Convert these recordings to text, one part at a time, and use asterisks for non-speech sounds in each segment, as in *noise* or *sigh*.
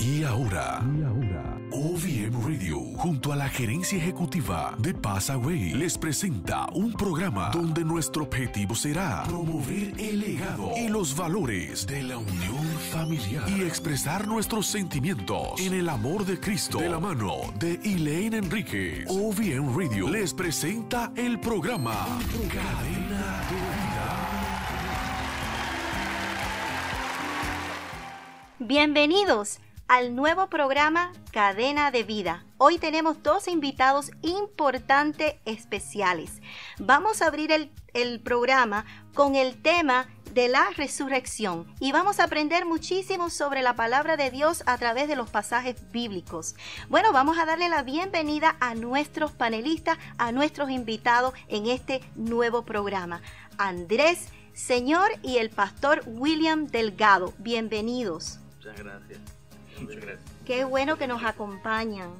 Y ahora, y ahora, OVM Radio, junto a la gerencia ejecutiva de Passaway, les presenta un programa donde nuestro objetivo será promover el legado y los valores de la unión familiar y expresar nuestros sentimientos en el amor de Cristo de la mano de Elaine Enríquez. OVM Radio les presenta el programa Cadena de Vida. Bienvenidos al nuevo programa Cadena de Vida. Hoy tenemos dos invitados importantes especiales. Vamos a abrir el, el, programa con el tema de la resurrección y vamos a aprender muchísimo sobre la palabra de Dios a través de los pasajes bíblicos. Bueno, vamos a darle la bienvenida a nuestros panelistas, a nuestros invitados en este nuevo programa. Andrés Señor y el pastor William Delgado. Bienvenidos. Muchas gracias. Muchas gracias. Qué bueno que nos acompañan.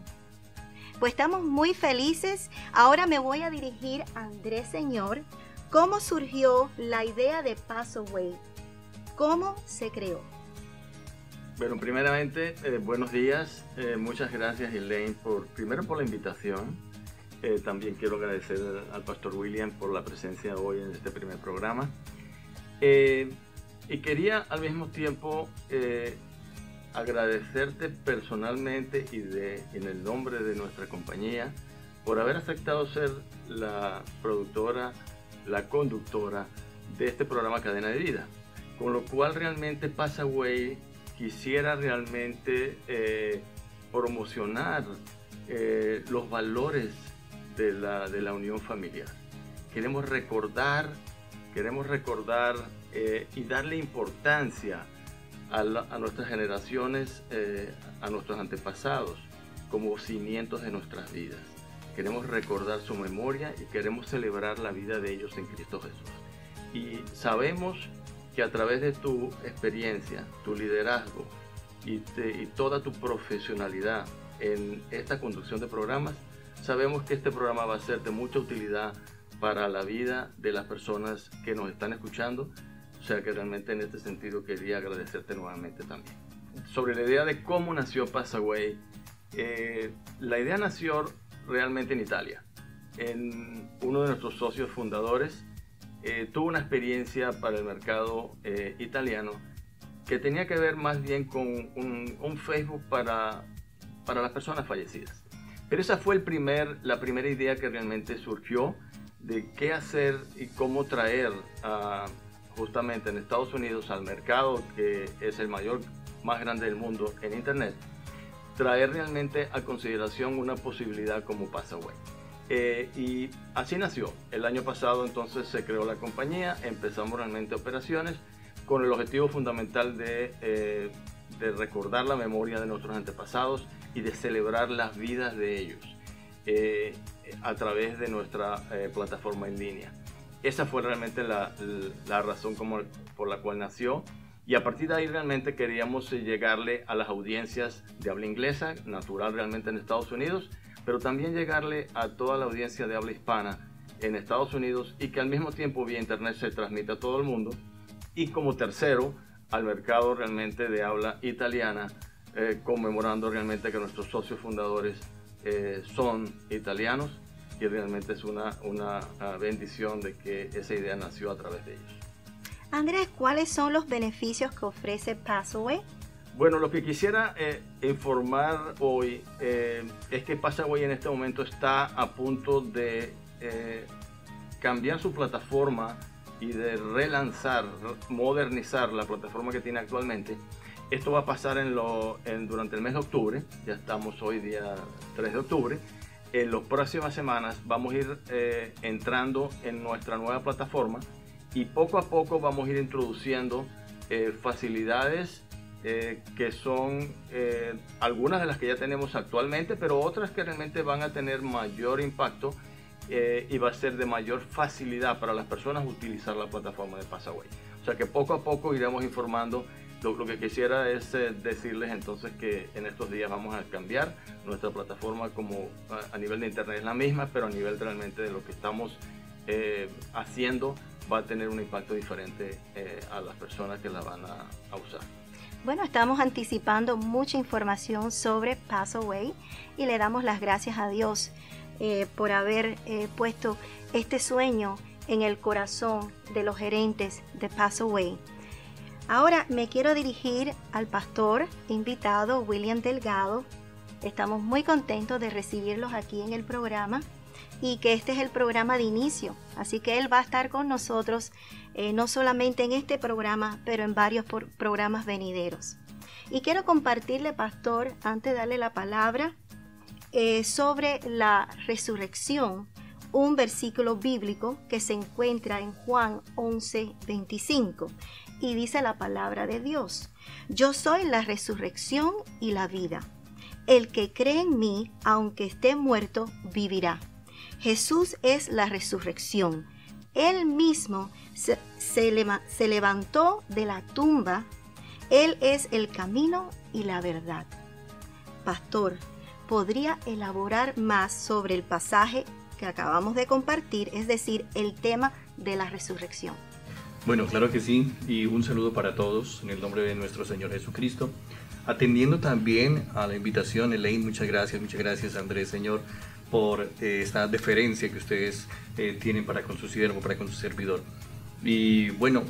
Pues estamos muy felices. Ahora me voy a dirigir a Andrés Señor. ¿Cómo surgió la idea de Passaway? ¿Cómo se creó? Bueno, primeramente, eh, buenos días. Eh, muchas gracias, Elaine, por, primero por la invitación. Eh, también quiero agradecer al pastor William por la presencia hoy en este primer programa. y quería al mismo tiempo agradecerte personalmente y de, en el nombre de nuestra compañía por haber aceptado ser la productora, la conductora de este programa Cadena de Vida. Con lo cual realmente Passaway quisiera realmente eh, promocionar eh, los valores de la, de la, unión familiar. Queremos recordar, queremos recordar eh, y darle importancia a, nuestras generaciones, eh, a nuestros antepasados, como cimientos de nuestras vidas. Queremos recordar su memoria y queremos celebrar la vida de ellos en Cristo Jesús. Y sabemos que a través de tu experiencia, tu liderazgo y, y toda tu profesionalidad en esta conducción de programas, sabemos que este programa va a ser de mucha utilidad para la vida de las personas que nos están escuchando o sea que realmente en este sentido quería agradecerte nuevamente también. Sobre la idea de cómo nació Passaway, eh, la idea nació realmente en Italia. En uno de nuestros socios fundadores eh, tuvo una experiencia para el mercado eh, italiano que tenía que ver más bien con un, un, Facebook para, para las personas fallecidas. Pero esa fue el primer, la primera idea que realmente surgió de qué hacer y cómo traer a justamente en Estados Unidos al mercado que es el mayor, más grande del mundo en Internet, traer realmente a consideración una posibilidad como Passaway. Eh, y así nació. El año pasado entonces se creó la compañía, empezamos realmente operaciones con el objetivo fundamental de, eh, de recordar la memoria de nuestros antepasados y de celebrar las vidas de ellos eh, a través de nuestra eh, plataforma en línea. Esa fue realmente la, la razón como, por la cual nació. Y a partir de ahí realmente queríamos eh, llegarle a las audiencias de habla inglesa, natural realmente en Estados Unidos, pero también llegarle a toda la audiencia de habla hispana en Estados Unidos y que al mismo tiempo vía internet se transmita a todo el mundo. Y como tercero, al mercado realmente de habla italiana, eh, conmemorando realmente que nuestros socios fundadores eh, son italianos y realmente es una, una bendición de que esa idea nació a través de ellos. Andrés, ¿cuáles son los beneficios que ofrece Passaway? Bueno, lo que quisiera eh, informar hoy eh, es que Passaway en este momento está a punto de eh, cambiar su plataforma y de relanzar, modernizar la plataforma que tiene actualmente. Esto va a pasar en lo, en, durante el mes de octubre, ya estamos hoy día 3 de octubre, en las próximas semanas vamos a ir eh, entrando en nuestra nueva plataforma y poco a poco vamos a ir introduciendo eh, facilidades eh, que son algunas de las que ya tenemos actualmente, pero otras que realmente van a tener mayor impacto y va a ser de mayor facilidad para las personas utilizar la plataforma de Passaway. O sea que poco a poco iremos informando lo, que quisiera es eh, decirles entonces que en estos días vamos a cambiar nuestra plataforma como a, nivel de internet es la misma, pero a nivel realmente de lo que estamos eh, haciendo va a tener un impacto diferente eh, a las personas que la van a, usar. Bueno, estamos anticipando mucha información sobre Passaway y le damos las gracias a Dios por haber puesto este sueño en el corazón de los gerentes de Passaway. Ahora me quiero dirigir al pastor invitado William Delgado. Estamos muy contentos de recibirlos aquí en el programa y que este es el programa de inicio. Así que él va a estar con nosotros eh, no solamente en este programa, pero en varios programas venideros. Y quiero compartirle, pastor, antes de darle la palabra, eh, sobre la resurrección, un versículo bíblico que se encuentra en Juan 11, 25. Y dice la palabra de Dios, yo soy la resurrección y la vida. El que cree en mí, aunque esté muerto, vivirá. Jesús es la resurrección. Él mismo se, levantó de la tumba. Él es el camino y la verdad. Pastor, ¿podría elaborar más sobre el pasaje que acabamos de compartir, es decir, el tema de la resurrección? Bueno, claro que sí, y un saludo para todos en el nombre de nuestro Señor Jesucristo. Atendiendo también a la invitación, Elaine, muchas gracias, muchas gracias Andrés, Señor, por eh, esta deferencia que ustedes eh, tienen para con su siervo, para con su servidor. Y bueno,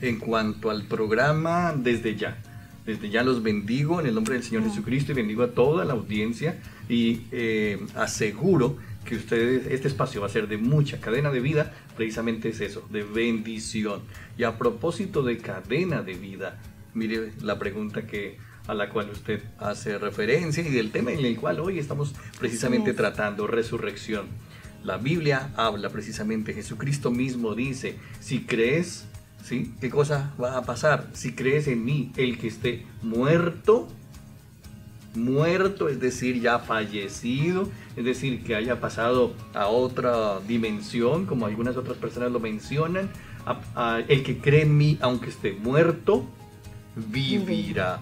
en cuanto al programa, desde ya, desde ya los bendigo en el nombre del Señor Jesucristo y bendigo a toda la audiencia y eh, aseguro que ustedes, este espacio va a ser de mucha cadena de vida, precisamente es eso, de bendición. Y a propósito de cadena de vida, mire la pregunta que a la cual usted hace referencia y del tema en el cual hoy estamos precisamente tratando, resurrección. La Biblia habla precisamente, Jesucristo mismo dice, si crees, ¿sí? ¿Qué cosa va a pasar? Si crees en mí, el que esté muerto, muerto, es decir, ya fallecido, es decir, que haya pasado a otra dimensión, como algunas otras personas lo mencionan, el que cree en mí, aunque esté muerto, vivirá.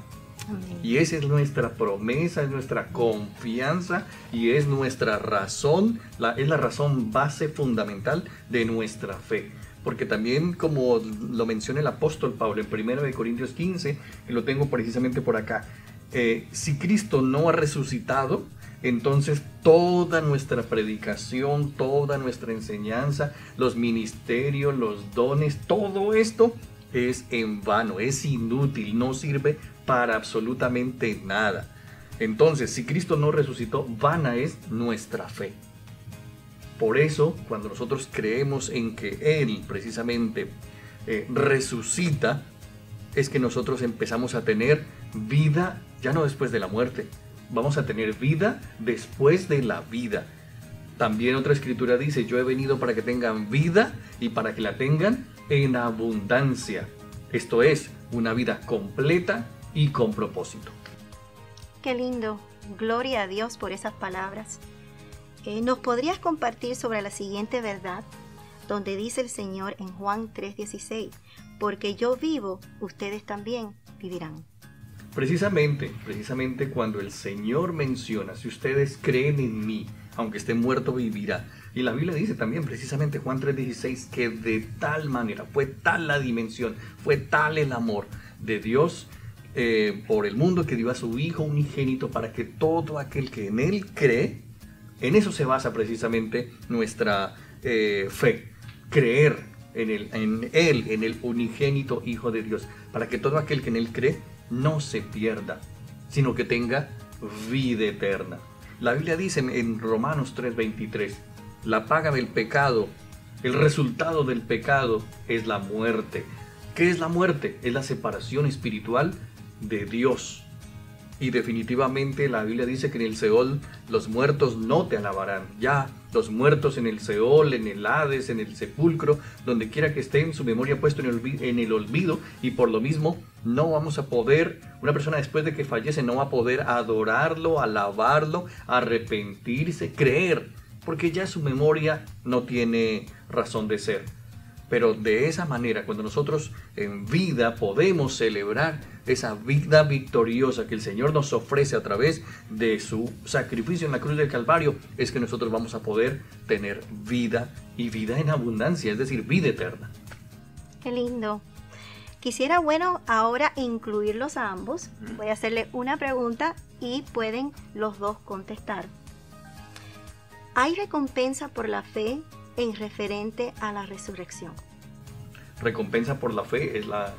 Y esa es nuestra promesa, es nuestra confianza y es nuestra razón, la, es la razón base fundamental de nuestra fe. Porque también, como lo menciona el apóstol Pablo en 1 Corintios 15, que lo tengo precisamente por acá, eh, si Cristo no ha resucitado, entonces toda nuestra predicación, toda nuestra enseñanza, los ministerios, los dones, todo esto es en vano, es inútil, no sirve para absolutamente nada. Entonces, si Cristo no resucitó, vana es nuestra fe. Por eso, cuando nosotros creemos en que Él precisamente eh, resucita, es que nosotros empezamos a tener vida ya no después de la muerte, vamos a tener vida después de la vida. También otra escritura dice, yo he venido para que tengan vida y para que la tengan en abundancia. Esto es, una vida completa y con propósito. Qué lindo. Gloria a Dios por esas palabras. Eh, ¿Nos podrías compartir sobre la siguiente verdad? Donde dice el Señor en Juan 3:16, porque yo vivo, ustedes también vivirán. Precisamente, precisamente cuando el Señor menciona, si ustedes creen en mí, aunque esté muerto, vivirá. Y la Biblia dice también, precisamente Juan 3:16, que de tal manera, fue tal la dimensión, fue tal el amor de Dios eh, por el mundo que dio a su Hijo unigénito para que todo aquel que en Él cree, en eso se basa precisamente nuestra eh, fe, creer en, Él, en el unigénito Hijo de Dios, para que todo aquel que en Él cree no se pierda, sino que tenga vida eterna. La Biblia dice en Romanos 3:23, la paga del pecado, el resultado del pecado es la muerte. ¿Qué es la muerte? Es la separación espiritual de Dios. Y definitivamente la Biblia dice que en el Seol los muertos no te alabarán. Ya los muertos en el Seol, en el Hades, en el sepulcro, donde quiera que estén, su memoria puesto en el, en el olvido y por lo mismo no vamos a poder, una persona después de que fallece no va a poder adorarlo, alabarlo, arrepentirse, creer, porque ya su memoria no tiene razón de ser. Pero de esa manera, cuando nosotros en vida podemos celebrar esa vida victoriosa que el Señor nos ofrece a través de su sacrificio en la cruz del Calvario, es que nosotros vamos a poder tener vida y vida en abundancia, es decir, vida eterna. Qué lindo. Quisiera, bueno, ahora incluirlos a ambos. Voy a hacerle una pregunta y pueden los dos contestar. ¿Hay recompensa por la fe en referente a la resurrección? Recompensa por la fe es la,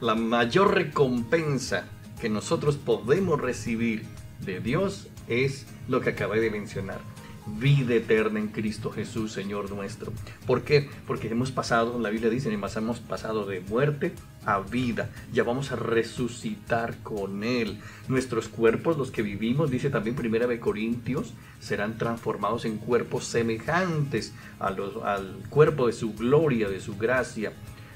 la mayor recompensa que nosotros podemos recibir de Dios es lo que acabé de mencionar vida eterna en Cristo Jesús, Señor nuestro. ¿Por qué? Porque hemos pasado, la Biblia dice, hemos pasado de muerte a vida. Ya vamos a resucitar con Él. Nuestros cuerpos, los que vivimos, dice también Primera de Corintios, serán transformados en cuerpos semejantes a los, al cuerpo de su gloria, de su gracia.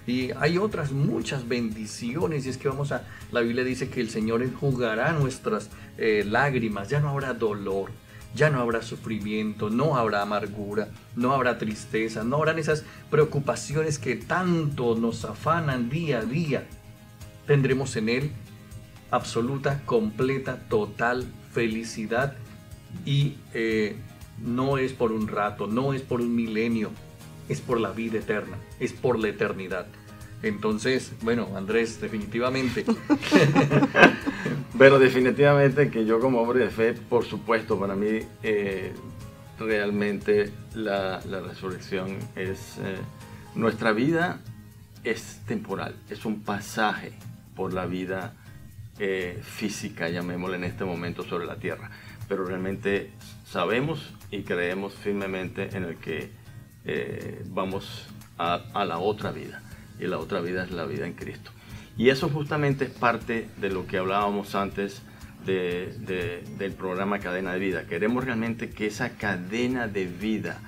Y hay otras muchas bendiciones. Y es que vamos a, la Biblia dice que el Señor enjugará nuestras eh, lágrimas. Ya no habrá dolor ya no habrá sufrimiento, no habrá amargura, no habrá tristeza, no habrán esas preocupaciones que tanto nos afanan día a día. Tendremos en Él absoluta, completa, total felicidad y eh, no es por un rato, no es por un milenio, es por la vida eterna, es por la eternidad. Entonces, bueno, Andrés, definitivamente. *laughs* Pero definitivamente que yo como hombre de fe, por supuesto, para mí eh, realmente la, resurrección es... Eh, nuestra vida es temporal, es un pasaje por la vida eh, física, llamémosle en este momento, sobre la tierra. Pero realmente sabemos y creemos firmemente en el que vamos a la otra vida y la otra vida es la vida en Cristo. Y eso justamente es parte de lo que hablábamos antes del programa Cadena de Vida. Queremos realmente que esa cadena de vida,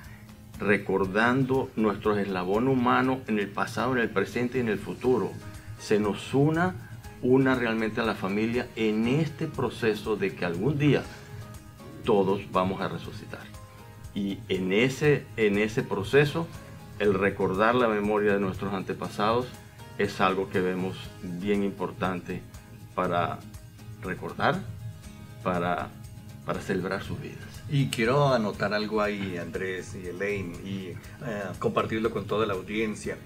recordando nuestros eslabón humanos en el pasado, en el presente y en el futuro, se nos una, una realmente a la familia en este proceso de que algún día todos vamos a resucitar. Y en ese, en ese proceso el recordar la memoria de nuestros antepasados es algo que vemos bien importante para recordar, para, para celebrar sus vidas. Y quiero anotar algo ahí, Andrés y Elaine, y eh, compartirlo con toda la audiencia.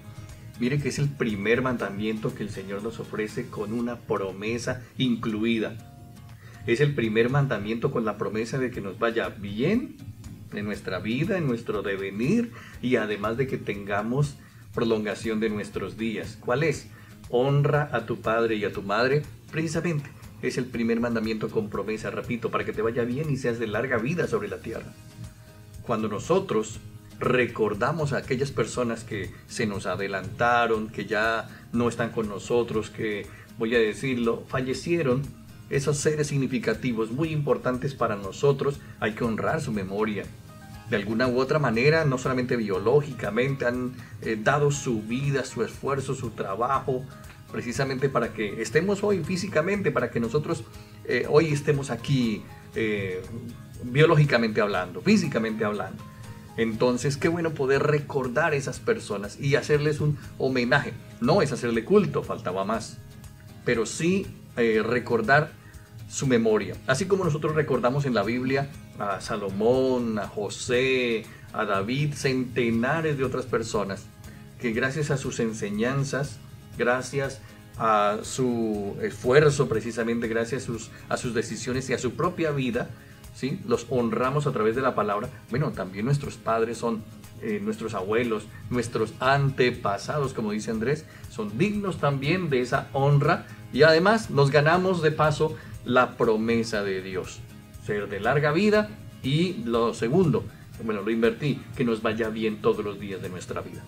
Miren que es el primer mandamiento que el Señor nos ofrece con una promesa incluida. Es el primer mandamiento con la promesa de que nos vaya bien en nuestra vida, en nuestro devenir y además de que tengamos prolongación de nuestros días. ¿Cuál es? Honra a tu padre y a tu madre, precisamente. Es el primer mandamiento con promesa, repito, para que te vaya bien y seas de larga vida sobre la tierra. Cuando nosotros recordamos a aquellas personas que se nos adelantaron, que ya no están con nosotros, que, voy a decirlo, fallecieron, esos seres significativos muy importantes para nosotros, hay que honrar su memoria, de alguna u otra manera, no solamente biológicamente, han eh, dado su vida, su esfuerzo, su trabajo, precisamente para que estemos hoy físicamente, para que nosotros eh, hoy estemos aquí eh, biológicamente hablando, físicamente hablando. Entonces, qué bueno poder recordar a esas personas y hacerles un homenaje. No es hacerle culto, faltaba más, pero sí recordar su memoria. Así como nosotros recordamos en la Biblia a Salomón, a José, a David, centenares de otras personas que gracias a sus enseñanzas, gracias a su esfuerzo, precisamente gracias a sus, a sus decisiones y a su propia vida, ¿sí? los honramos a través de la palabra. Bueno, también nuestros padres son eh, nuestros abuelos, nuestros antepasados, como dice Andrés, son dignos también de esa honra y además nos ganamos de paso la promesa de Dios. Ser de larga vida y lo segundo, bueno, lo invertí, que nos vaya bien todos los días de nuestra vida.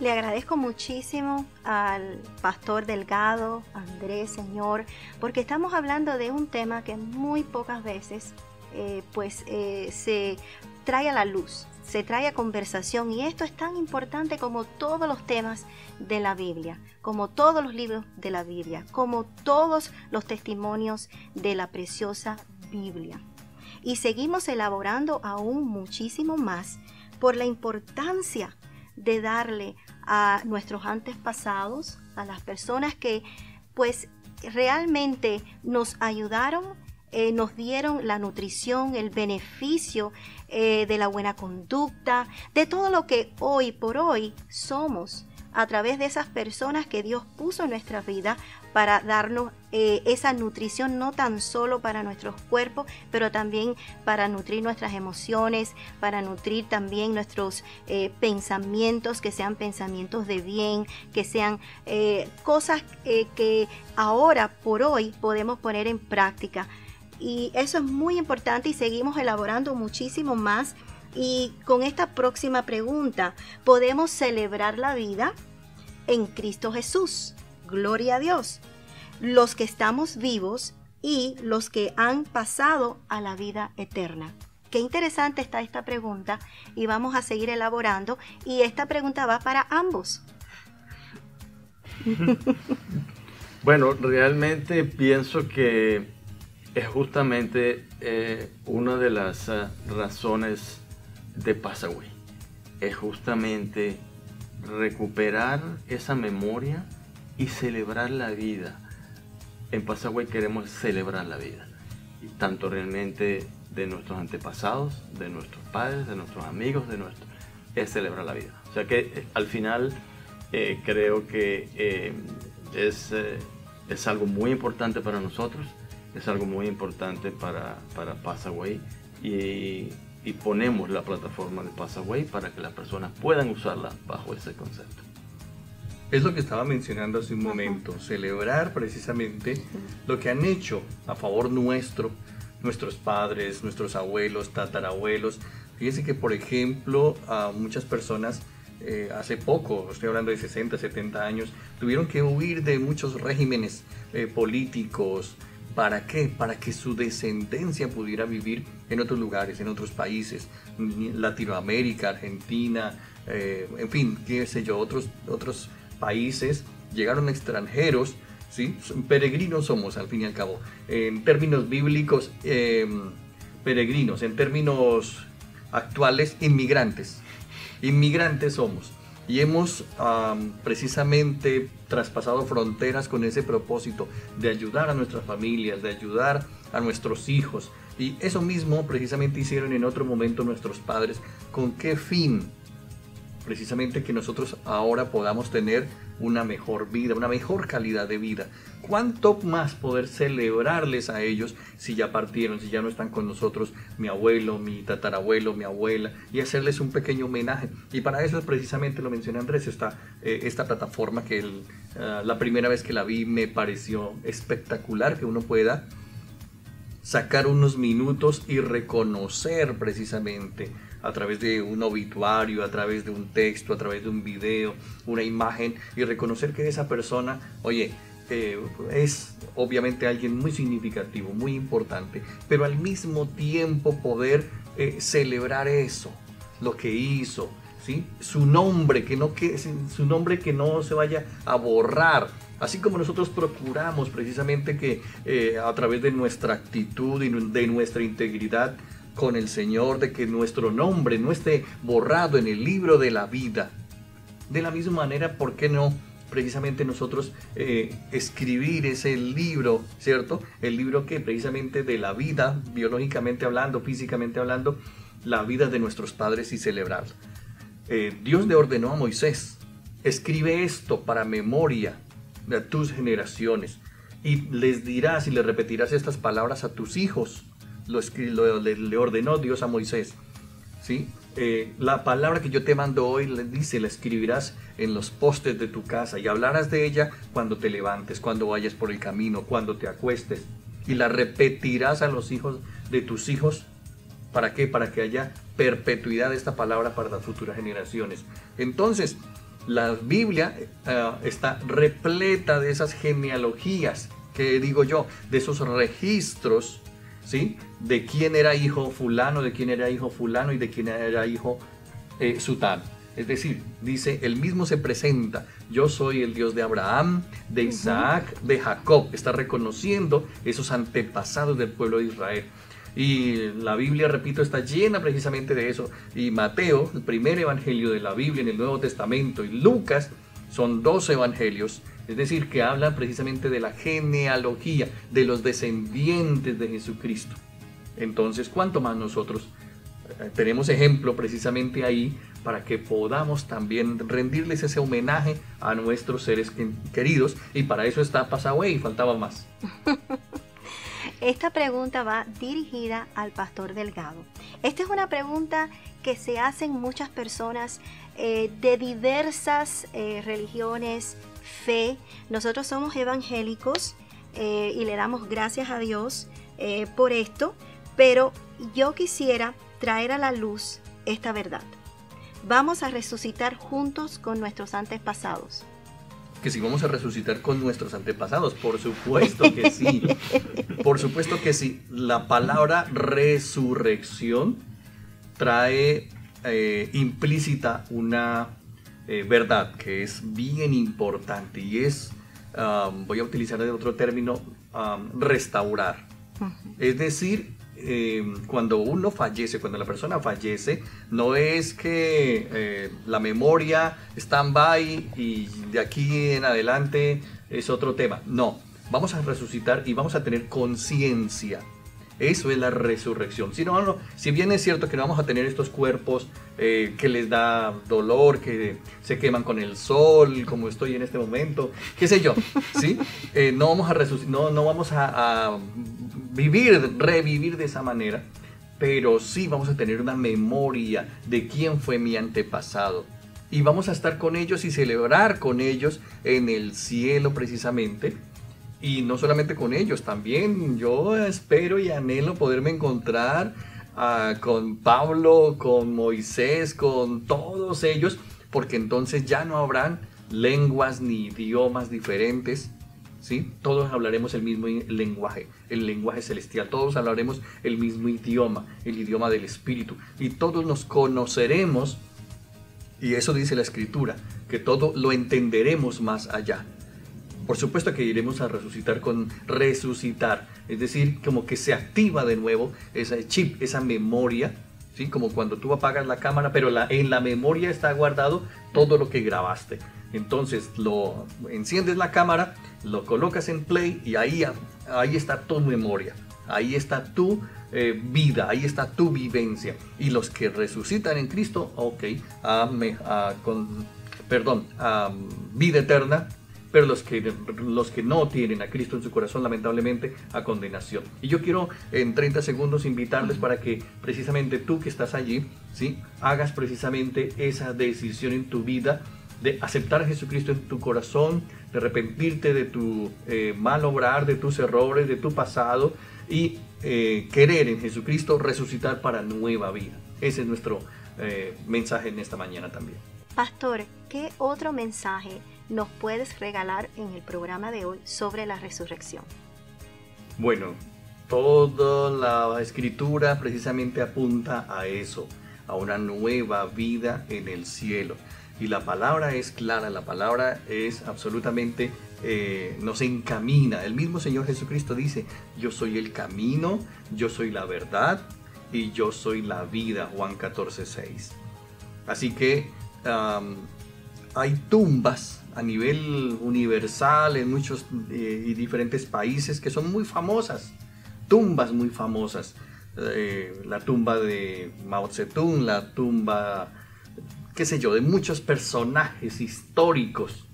Le agradezco muchísimo al pastor Delgado, Andrés, Señor, porque estamos hablando de un tema que muy pocas veces eh, pues eh, se trae a la luz, se trae a conversación y esto es tan importante como todos los temas de la Biblia, como todos los libros de la Biblia, como todos los testimonios de la preciosa Biblia. Y seguimos elaborando aún muchísimo más por la importancia de darle a nuestros antepasados, a las personas que pues realmente nos ayudaron eh, nos dieron la nutrición, el beneficio eh, de la buena conducta, de todo lo que hoy por hoy somos a través de esas personas que Dios puso en nuestra vida para darnos eh, esa nutrición no tan solo para nuestros cuerpos, pero también para nutrir nuestras emociones, para nutrir también nuestros pensamientos, que sean pensamientos de bien, que sean cosas que ahora por hoy podemos poner en práctica. Y eso es muy importante y seguimos elaborando muchísimo más y con esta próxima pregunta, ¿podemos celebrar la vida en Cristo Jesús? Gloria a Dios. Los que estamos vivos y los que han pasado a la vida eterna. Qué interesante está esta pregunta y vamos a seguir elaborando y esta pregunta va para ambos. *laughs* bueno, realmente pienso que es justamente eh, una de las eh, razones de Passaway es justamente recuperar esa memoria y celebrar la vida. En Passaway queremos celebrar la vida, y tanto realmente de nuestros antepasados, de nuestros padres, de nuestros amigos, de nuestros, es celebrar la vida. O sea que eh, al final eh, creo que es, es algo muy importante para nosotros, es algo muy importante para, para Passaway y y ponemos la plataforma de Passaway para que las personas puedan usarla bajo ese concepto. Es lo que estaba mencionando hace un momento, celebrar precisamente lo que han hecho a favor nuestro, nuestros padres, nuestros abuelos, tatarabuelos. Fíjense que, por ejemplo, a muchas personas eh, hace poco, estoy hablando de 60, 70 años, tuvieron que huir de muchos regímenes eh, políticos, ¿Para qué? Para que su descendencia pudiera vivir en otros lugares, en otros países, Latinoamérica, Argentina, eh, en fin, qué sé yo, otros, otros países. Llegaron extranjeros, ¿sí? Peregrinos somos, al fin y al cabo. En términos bíblicos, em, peregrinos. En términos actuales, inmigrantes. Inmigrantes somos y hemos precisamente traspasado fronteras con ese propósito de ayudar a nuestras familias, de ayudar a nuestros hijos. Y eso mismo precisamente hicieron en otro momento nuestros padres. ¿Con qué fin? Precisamente que nosotros ahora podamos tener una mejor vida, una mejor calidad de vida. ¿Cuánto más poder celebrarles a ellos si ya partieron, si ya no están con nosotros, mi abuelo, mi tatarabuelo, mi abuela, y hacerles un pequeño homenaje? Y para eso precisamente lo mencioné Andrés, está eh, esta plataforma que eh, la primera vez que la vi me pareció espectacular que uno pueda sacar unos minutos y reconocer precisamente a través de un obituario, a través de un texto, a través de un video, una imagen y reconocer que esa persona, oye, eh, es obviamente alguien muy significativo, muy importante, pero al mismo tiempo poder eh, celebrar eso, lo que hizo, ¿sí? su nombre, que no que, su nombre que no se vaya a borrar. Así como nosotros procuramos precisamente que eh, a través de nuestra actitud y de nuestra integridad con el Señor, de que nuestro nombre no esté borrado en el libro de la vida. De la misma manera, ¿por qué no? precisamente nosotros eh, escribir ese libro, ¿cierto? El libro que precisamente de la vida, biológicamente hablando, físicamente hablando, la vida de nuestros padres y celebrar. Eh, Dios le ordenó a Moisés, escribe esto para memoria de tus generaciones y les dirás y le repetirás estas palabras a tus hijos lo, le, ordenó Dios a Moisés. ¿sí? Eh, la palabra que yo te mando hoy, le dice, la escribirás en los postes de tu casa y hablarás de ella cuando te levantes, cuando vayas por el camino, cuando te acuestes. Y la repetirás a los hijos de tus hijos. ¿Para qué? Para que haya perpetuidad de esta palabra para las futuras generaciones. Entonces, la Biblia eh, está repleta de esas genealogías, que digo yo, de esos registros ¿sí? De quién era hijo fulano, de quién era hijo fulano y de quién era hijo eh, sutano. Es decir, dice, el mismo se presenta, yo soy el Dios de Abraham, de Isaac, de Jacob. Está reconociendo esos antepasados del pueblo de Israel. Y la Biblia, repito, está llena precisamente de eso. Y Mateo, el primer evangelio de la Biblia en el Nuevo Testamento, y Lucas, son dos evangelios es decir, que habla precisamente de la genealogía, de los descendientes de Jesucristo. Entonces, ¿cuánto más nosotros eh, tenemos ejemplo precisamente ahí para que podamos también rendirles ese homenaje a nuestros seres queridos. Y para eso está Pasaway, faltaba más. *laughs* Esta pregunta va dirigida al pastor Delgado. Esta es una pregunta que se hacen muchas personas eh, de diversas eh, religiones, fe. Nosotros somos evangélicos eh, y le damos gracias a Dios por esto, pero yo quisiera traer a la luz esta verdad. Vamos a resucitar juntos con nuestros antepasados que si vamos a resucitar con nuestros antepasados. Por supuesto que sí. *laughs* Por supuesto que sí. La palabra resurrección trae eh, implícita una eh, verdad que es bien importante y es, um, voy a utilizar otro término, um, restaurar. Es decir, Em, cuando uno fallece, cuando la persona fallece, no es que eh, la memoria stand-by y de aquí en adelante es otro tema. No, vamos a resucitar y vamos a tener conciencia. Eso es la resurrección. Si, no, si bien es cierto que no vamos a tener estos cuerpos eh, que les da dolor, que se queman con el sol, como estoy en este momento, qué sé yo, ¿sí? *laughs* Eh, no vamos a, no, no vamos a vivir, revivir de esa manera, pero sí vamos a tener una memoria de quién fue mi antepasado. Y vamos a estar con ellos y celebrar con ellos en el cielo precisamente. Y no solamente con ellos, también yo espero y anhelo poderme encontrar ah, con Pablo, con Moisés, con todos ellos, porque entonces ya no habrán lenguas ni idiomas diferentes, ¿sí? Todos hablaremos el mismo lenguaje, el lenguaje celestial, todos hablaremos el mismo idioma, el idioma del Espíritu, y todos nos conoceremos, y eso dice la Escritura, que todo lo entenderemos más allá. Por supuesto que iremos a resucitar con resucitar, es decir, como que se activa de nuevo ese chip, esa memoria, ¿sí? como cuando tú apagas la cámara, pero la, en la memoria está guardado todo lo que grabaste. Entonces lo enciendes la cámara, lo colocas en play y ahí, ahí está tu memoria, ahí está tu eh, vida, ahí está tu vivencia. Y los que resucitan en Cristo, ok, con, perdón, vida eterna, pero los que, los que no tienen a Cristo en su corazón, lamentablemente, a condenación. Y yo quiero en 30 segundos invitarles para que precisamente tú que estás allí, ¿sí? hagas precisamente esa decisión en tu vida de aceptar a Jesucristo en tu corazón, de arrepentirte de tu eh, mal obrar, de tus errores, de tu pasado y eh, querer en Jesucristo resucitar para nueva vida. Ese es nuestro eh, mensaje en esta mañana también. Pastor, ¿qué otro mensaje nos puedes regalar en el programa de hoy sobre la resurrección? Bueno, toda la escritura precisamente apunta a eso, a una nueva vida en el cielo. Y la palabra es clara, la palabra es absolutamente, eh, nos encamina. El mismo Señor Jesucristo dice, yo soy el camino, yo soy la verdad y yo soy la vida, Juan 14, 6. Así que hay tumbas a nivel universal en muchos eh, y diferentes países que son muy famosas, tumbas muy famosas. Eh, la tumba de Mao Zedong, la tumba qué sé yo, de muchos personajes históricos.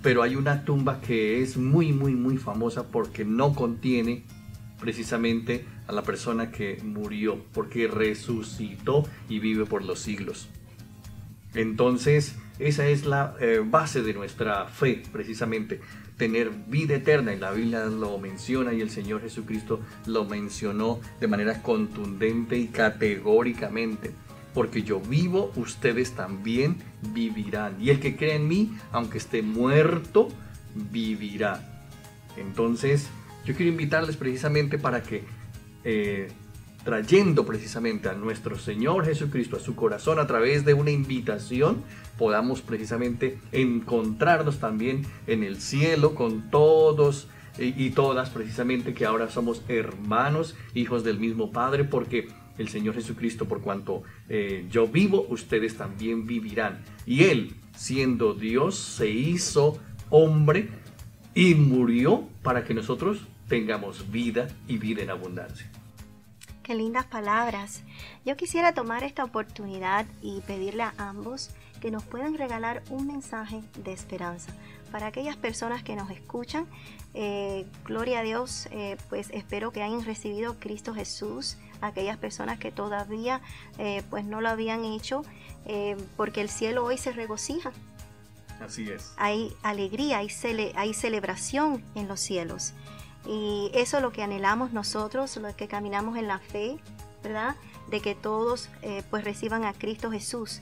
Pero hay una tumba que es muy, muy, muy famosa porque no contiene precisamente a la persona que murió, porque resucitó y vive por los siglos. Entonces, esa es la eh, base de nuestra fe, precisamente, tener vida eterna. Y la Biblia lo menciona y el Señor Jesucristo lo mencionó de manera contundente y categóricamente porque yo vivo, ustedes también vivirán. Y el que cree en mí, aunque esté muerto, vivirá. Entonces, yo quiero invitarles precisamente para que, eh, trayendo precisamente a nuestro Señor Jesucristo a su corazón a través de una invitación, podamos precisamente encontrarnos también en el cielo con todos y todas precisamente que ahora somos hermanos, hijos del mismo Padre, porque el Señor Jesucristo, por cuanto eh, yo vivo, ustedes también vivirán. Y Él, siendo Dios, se hizo hombre y murió para que nosotros tengamos vida y vida en abundancia. Qué lindas palabras. Yo quisiera tomar esta oportunidad y pedirle a ambos que nos puedan regalar un mensaje de esperanza para aquellas personas que nos escuchan. Eh, gloria a Dios, eh, pues espero que hayan recibido Cristo Jesús. Aquellas personas que todavía eh, pues no lo habían hecho, porque el cielo hoy se regocija. Así es. Hay alegría, hay, hay celebración en los cielos. Y eso es lo que anhelamos nosotros, los que caminamos en la fe, ¿verdad? De que todos eh, pues reciban a Cristo Jesús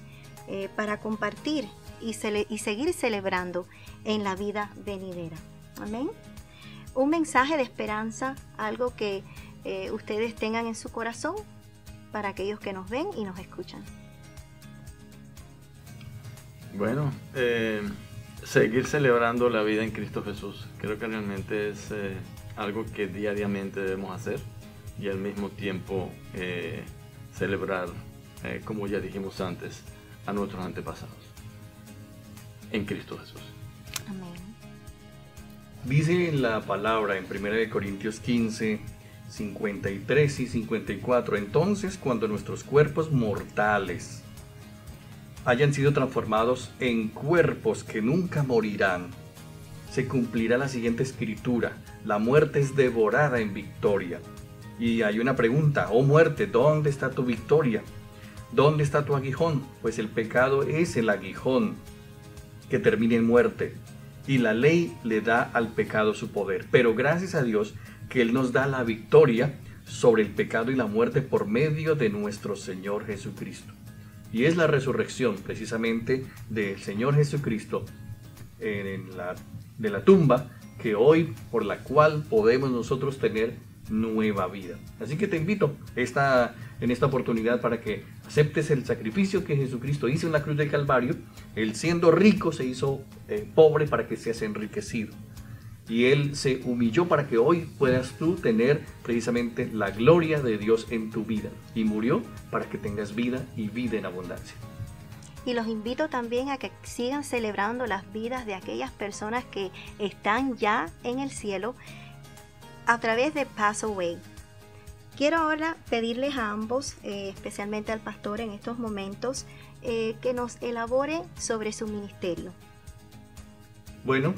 eh, para compartir y, y seguir celebrando en la vida venidera. Amén. Un mensaje de esperanza, algo que eh, ustedes tengan en su corazón para aquellos que nos ven y nos escuchan. Bueno, seguir celebrando la vida en Cristo Jesús. Creo que realmente es algo que diariamente debemos hacer y al mismo tiempo eh, celebrar, eh, como ya dijimos antes, a nuestros antepasados en Cristo Jesús. Amén. Dice la palabra en 1 Corintios 15, 53 y 54, entonces cuando nuestros cuerpos mortales hayan sido transformados en cuerpos que nunca morirán, se cumplirá la siguiente escritura. La muerte es devorada en victoria. Y hay una pregunta, oh muerte, ¿dónde está tu victoria? ¿Dónde está tu aguijón? Pues el pecado es el aguijón que termina en muerte. Y la ley le da al pecado su poder. Pero gracias a Dios que Él nos da la victoria sobre el pecado y la muerte por medio de nuestro Señor Jesucristo. Y es la resurrección precisamente del Señor Jesucristo en la de la tumba que hoy por la cual podemos nosotros tener nueva vida. Así que te invito esta, en esta oportunidad para que aceptes el sacrificio que Jesucristo hizo en la cruz del Calvario. Él siendo rico se hizo eh, pobre para que seas enriquecido. Y Él se humilló para que hoy puedas tú tener precisamente la gloria de Dios en tu vida. Y murió para que tengas vida y vida en abundancia y los invito también a que sigan celebrando las vidas de aquellas personas que están ya en el cielo a través de Pass Away. Quiero ahora pedirles a ambos, eh, especialmente al pastor en estos momentos, eh, que nos elabore sobre su ministerio. Bueno,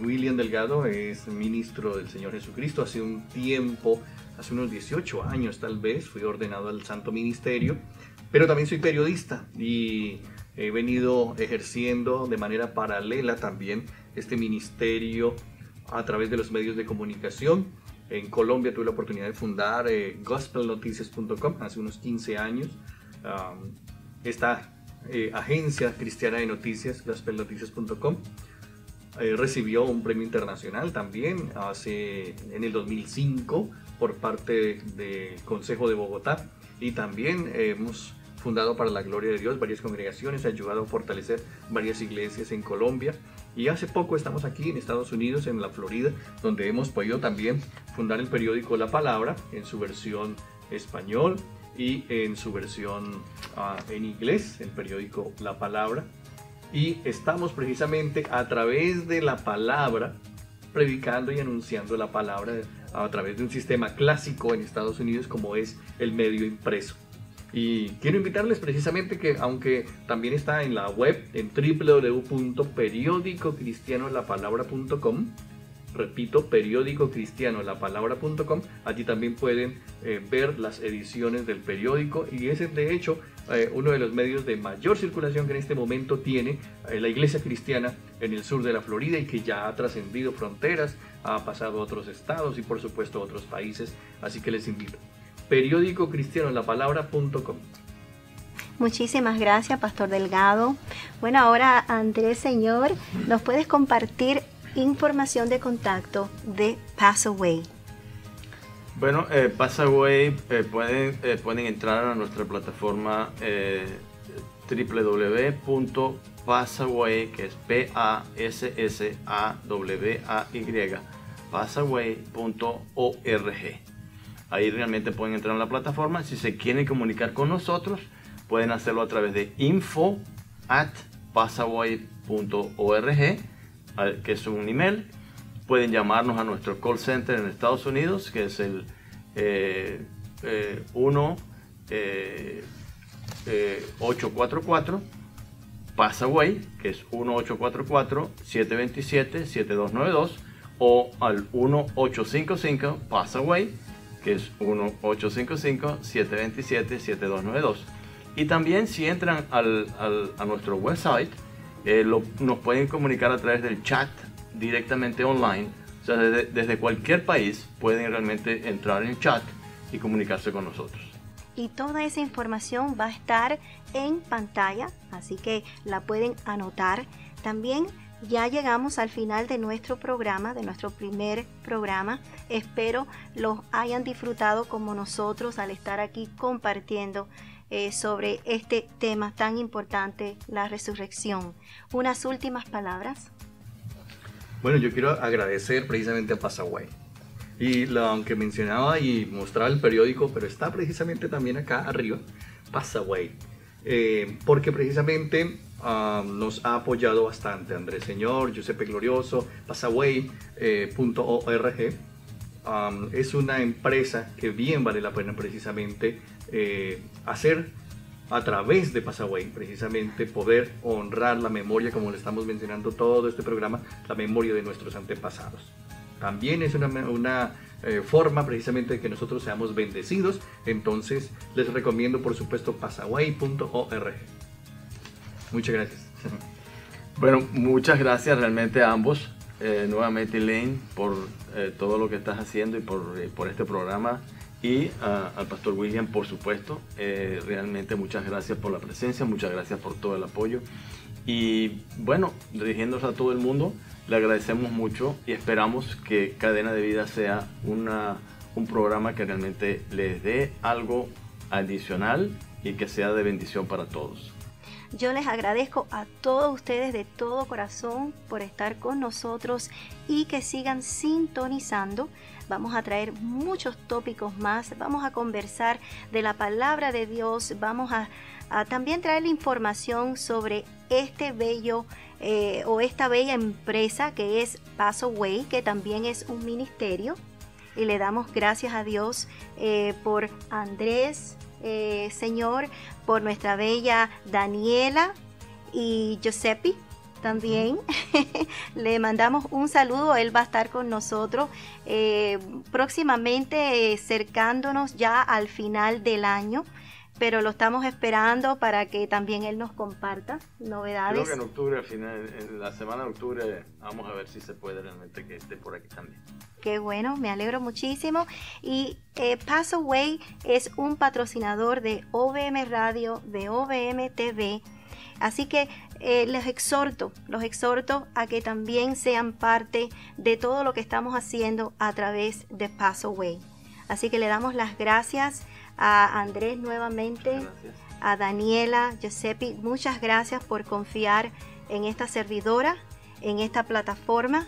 William Delgado es ministro del Señor Jesucristo. Hace un tiempo, hace unos 18 años tal vez, fui ordenado al Santo Ministerio, pero también soy periodista y he venido ejerciendo de manera paralela también este ministerio a través de los medios de comunicación. En Colombia tuve la oportunidad de fundar eh, gospelnoticias.com hace unos 15 años. esta eh, agencia cristiana de noticias, gospelnoticias.com, eh, recibió un premio internacional también hace, en el 2005 por parte del Consejo de Bogotá y también hemos fundado para la gloria de Dios, varias congregaciones, ha ayudado a fortalecer varias iglesias en Colombia. Y hace poco estamos aquí en Estados Unidos, en la Florida, donde hemos podido también fundar el periódico La Palabra en su versión español y en su versión ah, en inglés, el periódico La Palabra. Y estamos precisamente a través de la palabra, predicando y anunciando la palabra a través de un sistema clásico en Estados Unidos como es el medio impreso. Y quiero invitarles precisamente que, aunque también está en la web, en www.periódicocristianolapalabra.com, repito, periódicocristianolapalabra.com, allí también pueden eh, ver las ediciones del periódico y ese de hecho eh, uno de los medios de mayor circulación que en este momento tiene eh, la iglesia cristiana en el sur de la Florida y que ya ha trascendido fronteras, ha pasado a otros estados y por supuesto a otros países, así que les invito periódico cristiano la palabra.com. Muchísimas gracias, Pastor Delgado. Bueno, ahora Andrés Señor, ¿nos puedes compartir información de contacto de Passaway? Bueno, eh, Passaway eh, pueden, eh, pueden entrar a nuestra plataforma eh, www.passaway, que es P-A-S-S-A-W-A-Y, passaway.org. Ahí realmente pueden entrar en la plataforma. Si se quieren comunicar con nosotros, pueden hacerlo a través de info at que es un email. Pueden llamarnos a nuestro call center en Estados Unidos, que es el 1 844 Passaway, que es 1844-727-7292, o al 1855 Passaway, que es 1855-727-7292. Y también si entran al, a nuestro website, eh, nos pueden comunicar a través del chat directamente online. O sea, desde, desde cualquier país pueden realmente entrar en chat y comunicarse con nosotros y toda esa información va a estar en pantalla, así que la pueden anotar. También ya llegamos al final de nuestro programa, de nuestro primer programa. Espero los hayan disfrutado como nosotros al estar aquí compartiendo eh, sobre este tema tan importante, la resurrección. Unas últimas palabras. Bueno, yo quiero agradecer precisamente a Pasaway y lo, aunque mencionaba y mostraba el periódico, pero está precisamente también acá arriba, Passaway. Eh, porque precisamente ah, nos ha apoyado bastante Andrés Señor, Giuseppe Glorioso, Passaway.org. Eh, es una empresa que bien vale la pena precisamente eh, hacer a través de Passaway, precisamente poder honrar la memoria, como le estamos mencionando todo este programa, la memoria de nuestros antepasados. También es una, eh, forma precisamente de que nosotros seamos bendecidos. Entonces les recomiendo por supuesto pasaway.org. Muchas gracias. Bueno, muchas gracias realmente a ambos. Eh, nuevamente Elaine por eh, todo lo que estás haciendo y por, por este programa y al pastor William por supuesto. realmente muchas gracias por la presencia, muchas gracias por todo el apoyo. Y bueno, dirigiéndose a todo el mundo, le agradecemos mucho y esperamos que Cadena de Vida sea una, un programa que realmente les dé algo adicional y que sea de bendición para todos. Yo les agradezco a todos ustedes de todo corazón por estar con nosotros y que sigan sintonizando. Vamos a traer muchos tópicos más, vamos a conversar de la palabra de Dios, vamos a, también traer información sobre este bello eh, o esta bella empresa que es Passaway, que también es un ministerio. Y le damos gracias a Dios eh, por Andrés, eh, Señor, por nuestra bella Daniela y Giuseppe también. *laughs* Le mandamos un saludo, él va a estar con nosotros próximamente cercándonos ya al final del año pero lo estamos esperando para que también él nos comparta novedades. Creo que en octubre, al final, en la semana de octubre, vamos a ver si se puede realmente que esté por aquí también. Qué bueno, me alegro muchísimo. Y eh, Passaway es un patrocinador de OVM Radio, de OVM TV. Así que eh, les exhorto, los exhorto a que también sean parte de todo lo que estamos haciendo a través de Passaway. Así que le damos las gracias a Andrés nuevamente, a Daniela, Giuseppe, muchas gracias por confiar en esta servidora, en esta plataforma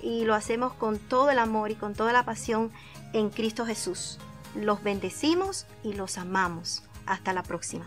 y lo hacemos con todo el amor y con toda la pasión en Cristo Jesús. Los bendecimos y los amamos. Hasta la próxima.